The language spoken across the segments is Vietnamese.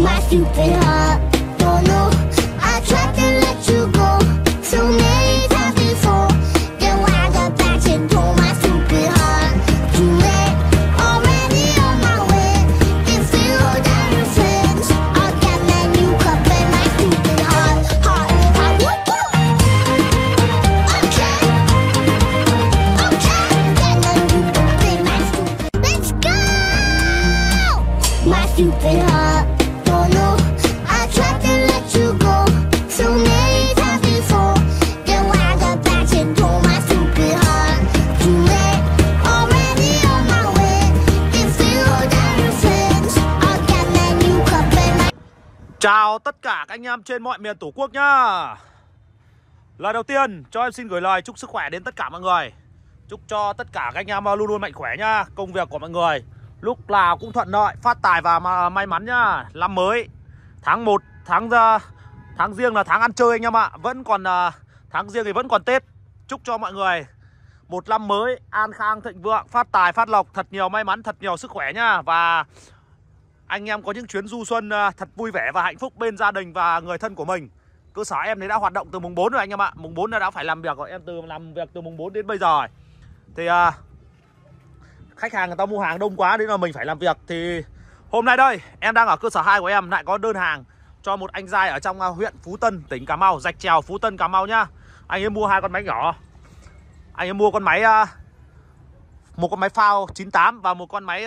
my stupid heart. Chào tất cả các anh em trên mọi miền Tổ quốc nhá. Lời đầu tiên cho em xin gửi lời chúc sức khỏe đến tất cả mọi người. Chúc cho tất cả các anh em ờ, luôn luôn mạnh khỏe nhá. Công việc của mọi người lúc nào cũng thuận lợi, phát tài và may mắn nhá. Năm mới tháng 1, tháng ra, tháng riêng là tháng ăn chơi anh em ạ. Vẫn còn ờ, tháng riêng thì vẫn còn Tết. Chúc cho mọi người một năm mới an khang thịnh vượng, phát tài phát lộc, thật nhiều may mắn, thật nhiều sức khỏe nhá. Và anh em có những chuyến du xuân à, thật vui vẻ và hạnh phúc bên gia đình và người thân của mình. Cơ sở em thì đã hoạt động từ mùng 4 rồi anh em ạ. Mùng 4 đã phải làm việc rồi em từ làm việc từ mùng 4 đến bây giờ rồi. thì à, khách hàng người ta mua hàng đông quá nên là mình phải làm việc. Thì hôm nay đây em đang ở cơ sở 2 của em lại có đơn hàng cho một anh giai ở trong à, huyện Phú Tân tỉnh Cà Mau rạch trèo Phú Tân Cà Mau nhá. Anh ấy mua hai con máy nhỏ. Anh ấy mua con máy à, một con máy phao 98 và một con máy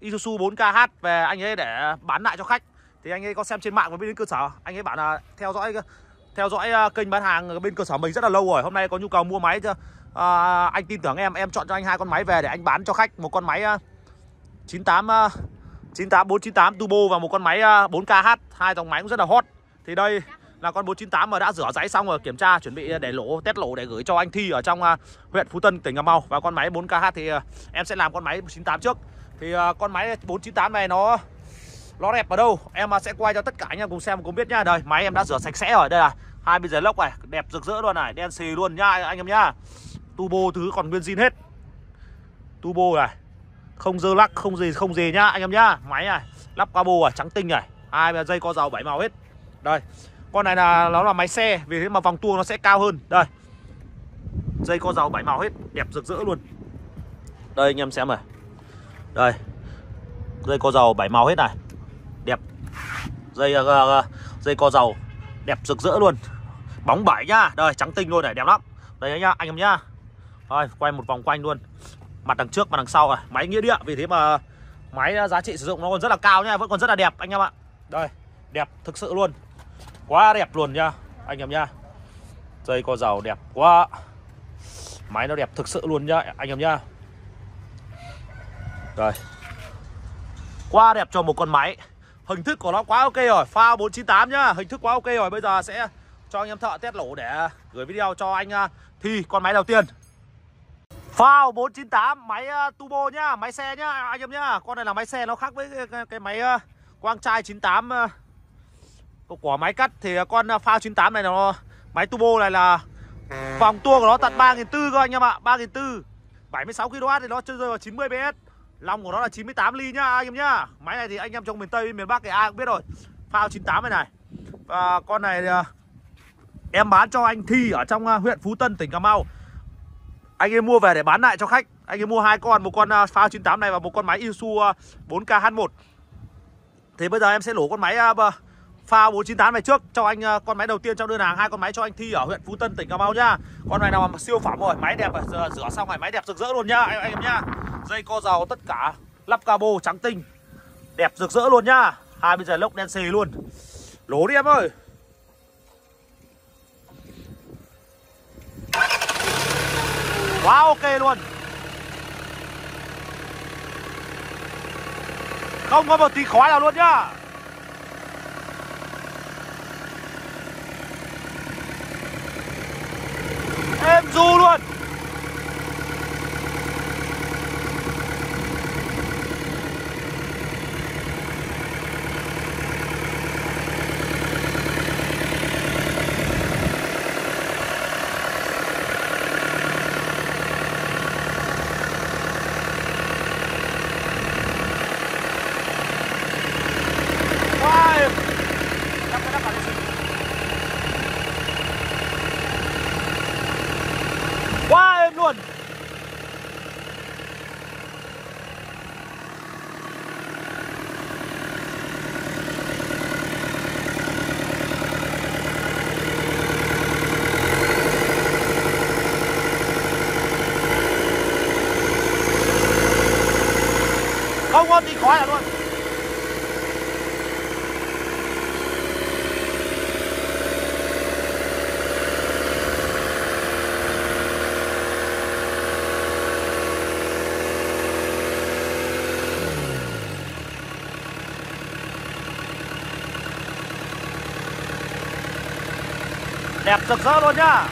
Isuzu 4KH về anh ấy để bán lại cho khách. Thì anh ấy có xem trên mạng và bên cơ sở. Anh ấy bảo là theo dõi theo dõi ờ, kênh bán hàng bên cơ sở mình rất là lâu rồi. Hôm nay có nhu cầu mua máy chưa? À, anh tin tưởng em em chọn cho anh hai con máy về để anh bán cho khách. Một con máy 98 98 498 turbo và một con máy ờ, 4KH hai dòng máy cũng rất là hot. Thì đây là con 498 mà đã rửa giấy xong rồi, kiểm tra, chuẩn bị để lỗ, test lỗ để gửi cho anh Thi ở trong à, huyện Phú Tân, tỉnh Cà Mau. Và con máy 4KH thì à, em sẽ làm con máy 98 trước. Thì à, con máy 498 này nó nó đẹp ở đâu? Em sẽ quay cho tất cả anh em cùng xem cùng biết nhá. Đây, máy em đã rửa sạch sẽ rồi. Đây là hai bên giấy lốc này, đẹp rực rỡ luôn này, đen xì luôn nhá anh em nhá. Turbo thứ còn nguyên zin hết. Turbo này, không dơ lắc, không gì không gì nhá anh em nhá. Máy này, lắp cabo à trắng tinh này. Hai dây co dầu bảy màu hết. Đây con này là nó là máy xe vì thế mà vòng tua nó sẽ cao hơn. Đây. Dây co dầu bảy màu hết đẹp rực rỡ luôn. Đây anh em xem này. Đây. Dây co dầu bảy màu hết này. Đẹp. Dây uh, uh, dây co dầu đẹp rực rỡ luôn. Bóng bảy nhá. Đây trắng tinh luôn này đẹp lắm. Đây nhá anh em nhá. Rồi quay một vòng quanh luôn. Mặt đằng trước mặt đằng sau này. Máy nghĩa địa vì thế mà máy giá trị sử dụng nó còn rất là cao nhá vẫn còn rất là đẹp anh em ạ. Đây đẹp thực sự luôn quá đẹp luôn nhá anh em nhá. Dây co dầu đẹp quá. Máy nó đẹp thực sự luôn nhá anh em nhá. Rồi Quá đẹp cho một con máy. Hình thức của nó quá ok rồi Pha 498 nhá. Hình thức quá ok rồi Bây giờ sẽ cho anh em thợ test lỗ để gửi video cho anh à, Thi con máy đầu tiên. Phao 498 Máy à, turbo nhá Máy xe nhá anh em nhá. Con này là máy xe nó khác với cái, cái, máy à, Quang trai 98 của máy cắt thì con uh, phao 98 này nó Máy turbo này là Vòng tua của nó tận 3.400 cơ anh em ạ 3.400 76 kW thì nó chơi rơi vào 90 PS. Lòng của nó là 98 ly nhá anh em nhá. Máy này thì anh em trong miền Tây, miền Bắc thì ai cũng biết rồi. Phao 98 này này. Và con này thì, em bán cho anh Thi ở trong à, huyện Phú Tân, tỉnh Cà Mau. Anh em mua về để bán lại cho khách. Anh em mua hai con, một con à, phao 98 này và một con máy Isuzu 4K H1. Thì bây giờ em sẽ lổ con máy pha 498 này trước cho anh uh, con máy đầu tiên trong đơn hàng hai con máy cho anh Thi ở huyện Phú Tân tỉnh Cà Mau nhá. Con này nào mà siêu phẩm rồi, máy đẹp rồi, rửa xong rồi máy đẹp rực rỡ luôn nhá anh, anh em nhá. Dây co dầu tất cả lắp cabo trắng tinh. Đẹp rực rỡ luôn nhá. Hai bên giờ lốc đen xì luôn. Lố đi em ơi. Quá ok luôn. Không có một tí khói nào luôn nhá. 天珠乱。luôn. Không ngon thì khói là luôn. Rỡ luôn nhá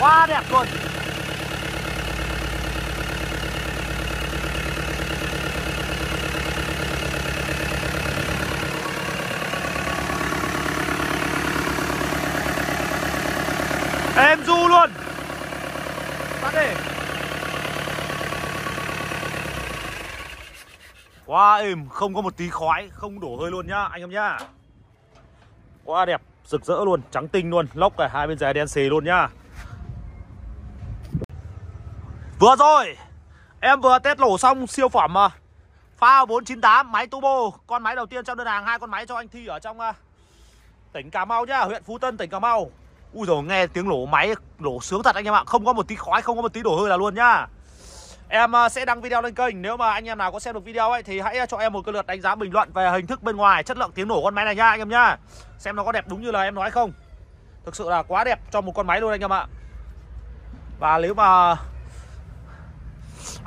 quá đẹp luôn. Em du luôn. Bắt đi quá êm, không có một tí khói, không đổ hơi luôn nhá, anh em nhá. Quá đẹp, rực rỡ luôn, trắng tinh luôn lốc cả hai bên dài đen xì luôn nhá. Vừa rồi Em vừa test lổ xong siêu phẩm mà. Pha 498 máy turbo. Con máy đầu tiên trong đơn hàng hai con máy cho anh Thi ở trong uh, tỉnh Cà Mau nhá Huyện Phú Tân tỉnh Cà Mau. Ui rồi nghe tiếng lổ máy lổ sướng thật anh em ạ. Không có một tí khói không có một tí đổ hơi là luôn nhá. Em uh, sẽ đăng video lên kênh. Nếu mà anh em nào có xem được video ấy Thì hãy à, cho em một cái lượt đánh giá bình luận về hình thức bên ngoài Chất lượng tiếng nổ con máy này nha anh em nhá. Xem nó có đẹp đúng như là em nói không. Thực sự là quá đẹp cho một con máy luôn anh em ạ. Và nếu mà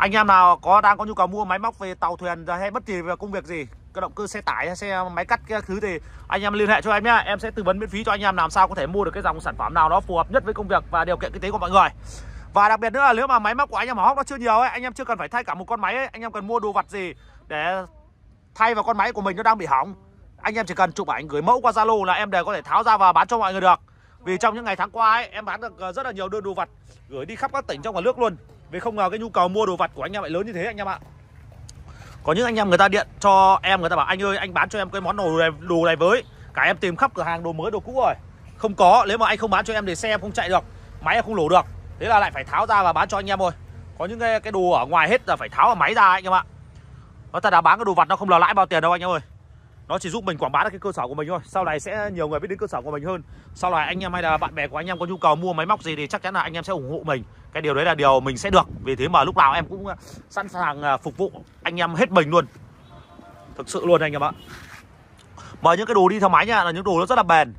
anh em nào có, đang có nhu cầu mua máy móc về tàu thuyền hay bất kỳ về công việc gì, cơ động cơ xe tải xe máy cắt cái thứ thì anh em liên hệ cho em nhá. Em sẽ tư vấn miễn phí cho anh em làm sao có thể mua được cái dòng sản phẩm nào đó phù hợp nhất với công việc và điều kiện kinh tế của mọi người. Và đặc biệt nữa là nếu mà máy móc của anh em hóc nó chưa nhiều ấy, anh em chưa cần phải thay cả một con máy ấy, anh em cần mua đồ vật gì để thay vào con máy của mình nó đang bị hỏng. Anh em chỉ cần chụp ảnh gửi mẫu qua zalo là em đều có thể tháo ra và bán cho mọi người được. Vì trong những ngày tháng qua ấy, em bán được ờ, rất là nhiều đơn đồ vật gửi đi khắp các tỉnh trong cả nước luôn vì không ngờ cái nhu cầu mua đồ vật của anh em lại lớn như thế anh em ạ. Có những anh em người ta điện cho em người ta bảo anh ơi anh bán cho em cái món đồ này, đồ này với. Cả em tìm khắp cửa hàng đồ mới đồ cũ rồi. Không có nếu mà anh không bán cho em thì xe em không chạy được Máy em không lổ được. Thế là lại phải tháo ra và bán cho anh em thôi. Có những cái, cái đồ ở ngoài hết là phải tháo ở máy ra anh em ạ. Nó ta đã bán cái đồ vật nó không lò lãi bao tiền đâu anh em ơi nó chỉ giúp mình quảng bá được cái cơ sở của mình thôi. Sau này sẽ nhiều người biết đến cơ sở của mình hơn. Sau này anh em hay là bạn bè của anh em có nhu cầu mua máy móc gì thì chắc chắn là anh em sẽ ủng hộ mình. Cái điều đấy là điều mình sẽ được. Vì thế mà lúc nào em cũng ờ, sẵn sàng ờ, phục vụ anh em hết mình luôn. Thực sự luôn anh em ạ. Mà những cái đồ đi theo máy nha, là những đồ nó rất là bền.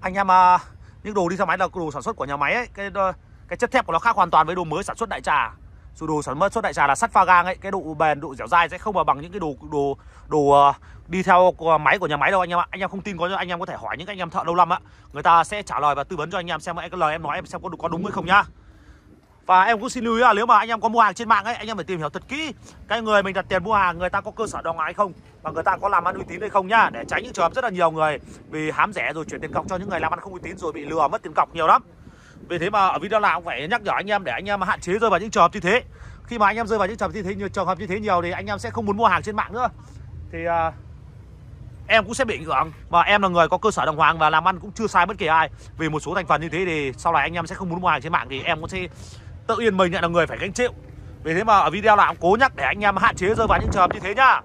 Anh em ờ, những đồ đi theo máy là đồ sản xuất của nhà máy ấy, cái cái chất thép của nó khác hoàn toàn với đồ mới sản xuất đại trà dù đồ sản xuất đại trà là sắt pha gang ấy. Cái độ bền, độ dẻo dai sẽ không mà bằng những cái đồ đồ đồ ờ, đi theo máy của nhà máy đâu anh em ạ. Anh em không tin có, anh em có thể hỏi những anh em thợ lâu năm á. Người ta sẽ trả lời và tư vấn cho anh em xem cái lời em nói em xem có có đúng hay không nhá. Và em cũng xin lưu ý là nếu mà anh em có mua hàng trên mạng ấy, anh em phải tìm hiểu thật kỹ cái người mình đặt tiền mua hàng, người ta có cơ sở đo hoàng hay không và người ta có làm ăn uy tín hay không nhá. Để tránh những trường hợp rất là nhiều người vì hám rẻ rồi chuyển tiền cọc cho những người làm ăn không uy tín rồi bị lừa, mất tiền cọc nhiều lắm vì thế mà ở video nào cũng phải nhắc nhở anh em để anh em hạn chế rơi vào những trường hợp như thế. Khi mà anh em rơi vào những trường hợp như thế nhiều trường hợp như thế nhiều thì anh em sẽ không muốn mua hàng trên mạng nữa. Thì uh, em cũng sẽ bị ảnh hưởng. Mà em là người có cơ sở đồng hoàng và làm ăn cũng chưa sai bất kỳ ai. Vì một số thành phần như thế thì sau này anh em sẽ không muốn mua hàng trên mạng thì em cũng sẽ tự yên mình lại là người phải gánh chịu. Vì thế mà ở video nào cũng cố nhắc để anh em hạn chế rơi vào những trường hợp như thế nhá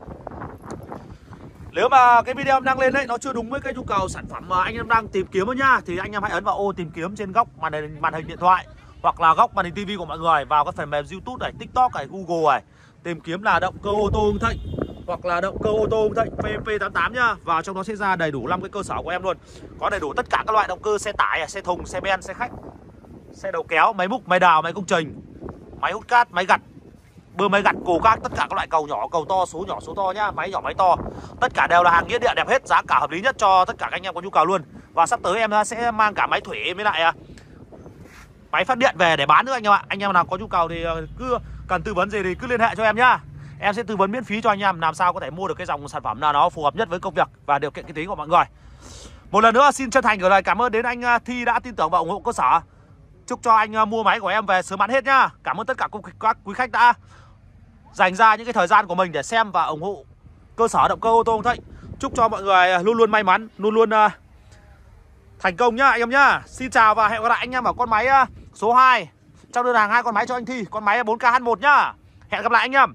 nếu mà cái video em đăng lên đấy, nó chưa đúng với cái nhu cầu sản phẩm mà anh em đang tìm kiếm nhá, thì anh em hãy ấn vào ô tìm kiếm trên góc màn hình màn hình điện thoại, hoặc là góc màn hình tivi của mọi người, vào các phần mềm youtube này, tiktok này, google này. Tìm kiếm là động cơ ô tô hưng thịnh, hoặc là động cơ ô tô hưng thịnh pp88 nhá. Vào trong đó sẽ ra đầy đủ năm cái cơ sở của em luôn. Có đầy đủ tất cả các loại động cơ xe tải, xe thùng, xe ben, xe khách, xe đầu kéo, máy múc, máy đào, máy công trình, máy hút cát, máy gặt bơm máy gặt cồ các, tất cả các loại cầu nhỏ, cầu to, số nhỏ, số to nhá, máy nhỏ, máy to tất cả đều là hàng nghĩa địa, đẹp hết, giá cả hợp lý nhất cho tất cả các anh em có nhu cầu luôn và sắp tới em sẽ mang cả máy thủy với lại à, máy phát điện về để bán nữa anh em ạ anh em nào có nhu cầu thì ờ, cứ cần tư vấn gì thì cứ liên hệ cho em nhá Em sẽ tư vấn miễn phí cho anh em, làm sao có thể mua được cái dòng sản phẩm nào nó phù hợp nhất với công việc và điều kiện kinh tế của mọi người. Một lần nữa xin chân thành gửi lời cảm ơn đến anh à, Thi đã tin tưởng và ủng hộ cơ sở. Chúc cho anh à, mua máy của em về sớm bán hết nhá. Cảm ơn tất cả các quý khách đã dành ra những cái thời gian của mình để xem và ủng hộ cơ sở động cơ ô tô Hồng Thịnh. Chúc cho mọi người à, luôn luôn may mắn, luôn luôn uh, thành công nhá anh em nhá. Xin chào và hẹn gặp lại anh em ở con máy uh, số 2 trong đơn hàng hai con máy cho anh Thi, con máy 4K H1 nhá. Hẹn gặp lại anh em.